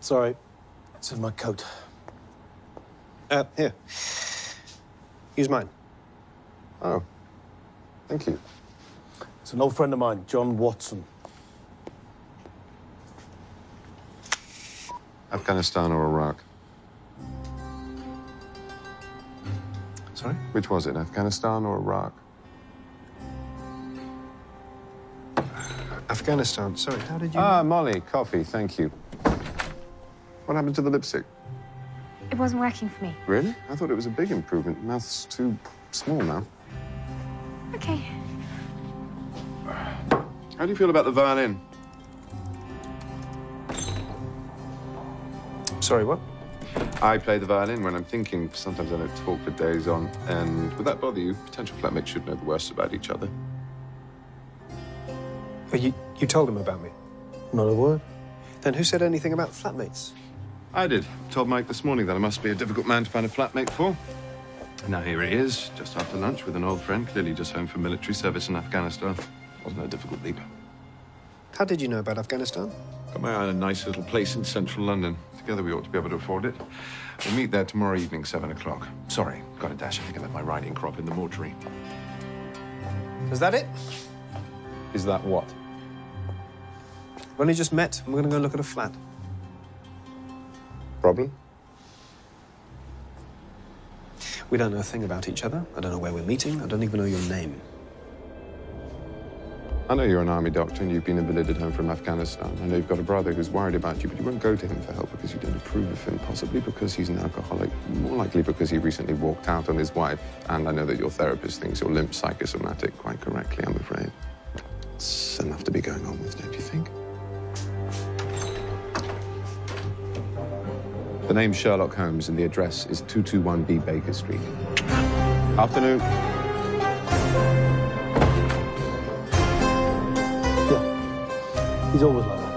Sorry, it's in my coat. Uh, here. Use mine. Oh, thank you. It's an old friend of mine, John Watson. Afghanistan or Iraq? Sorry? Which was it, Afghanistan or Iraq? Afghanistan. Sorry, how did you... Ah, Molly, coffee, thank you. What happened to the lipstick? It wasn't working for me. Really? I thought it was a big improvement. Mouth's too small now. Okay. How do you feel about the violin? Sorry, what? I play the violin when I'm thinking. Sometimes I don't talk for days on. And would that bother you? Potential flatmates should know the worst about each other. Well, you, you told him about me. Not a word. Then who said anything about flatmates? I did. Told Mike this morning that I must be a difficult man to find a flatmate for. Now here he is, just after lunch with an old friend, clearly just home from military service in Afghanistan. Wasn't a difficult leap. How did you know about Afghanistan? Got my eye on a nice little place in central London. Together we ought to be able to afford it. We'll meet there tomorrow evening, seven o'clock. Sorry, got a dash. I think I left my riding crop in the mortuary. Is that it? Is that what? We only just met. and We're going to go look at a flat. Problem? We don't know a thing about each other. I don't know where we're meeting. I don't even know your name. I know you're an army doctor and you've been invalided home from Afghanistan. I know you've got a brother who's worried about you, but you won't go to him for help because you don't approve of him, possibly because he's an alcoholic, more likely because he recently walked out on his wife. And I know that your therapist thinks you're limp psychosomatic quite correctly, I'm afraid. It's enough to be going on with, don't you think? Name's Sherlock Holmes and the address is 221B Baker Street. Afternoon. Yeah. He's always like that.